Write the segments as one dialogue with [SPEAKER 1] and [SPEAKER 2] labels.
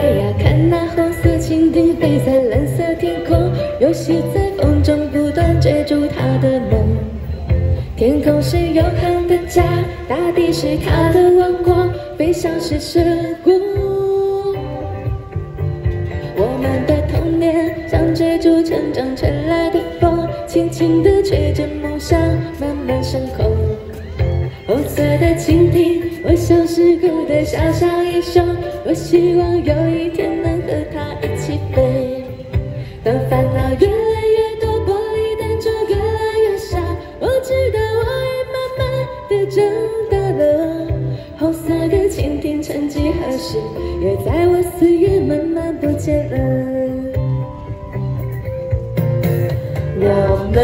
[SPEAKER 1] 哎呀，看那红色蜻蜓飞在蓝色天空，游戏在风中不断追逐他的梦。天空是永恒的家，大地是他的王国，飞翔是涉过。我希望有一天能和他一起飞。当烦恼越来越多，玻璃弹珠越来越少，我知道我也慢慢的长大了。红色的蜻蜓，曾几何时也在我四月慢慢不见了。我们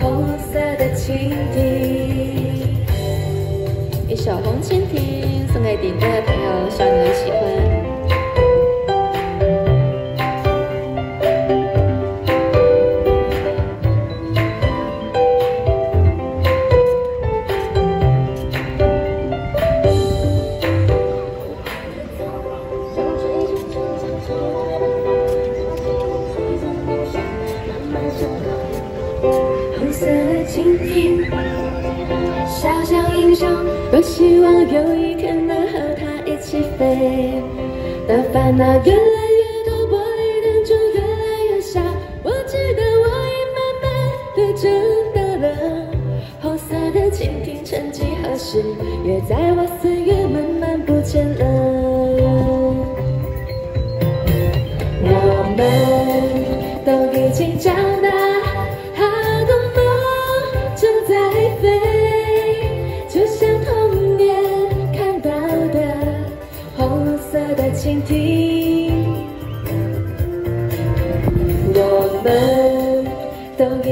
[SPEAKER 1] 红色的蜻蜓。一首《红蜻蜓》送给顶端的朋友，希望你们喜欢。红色的蜻蜓，小小英雄，多希望有一天能和它一起飞。当烦恼越来越多，玻璃弹珠越来越少，我知道我已慢慢的长大了。红色的蜻蜓，曾几何时也在我岁月慢慢不见了。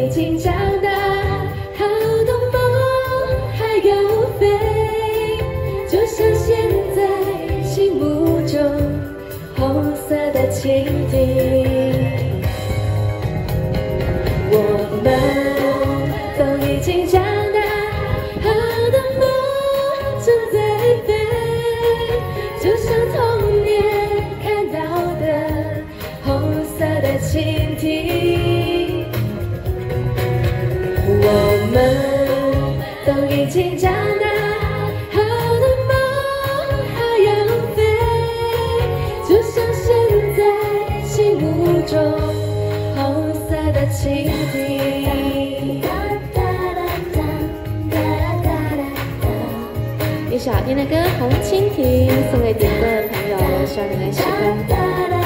[SPEAKER 1] 已经长大，好多梦还要飞，就像现在心目中红色的蜻蜓。我都已经长大，好多梦还要飞，就像现在心目中红色的蜻蜓。一首好听的歌《红蜻蜓》送给点歌的朋友，希望你们喜欢。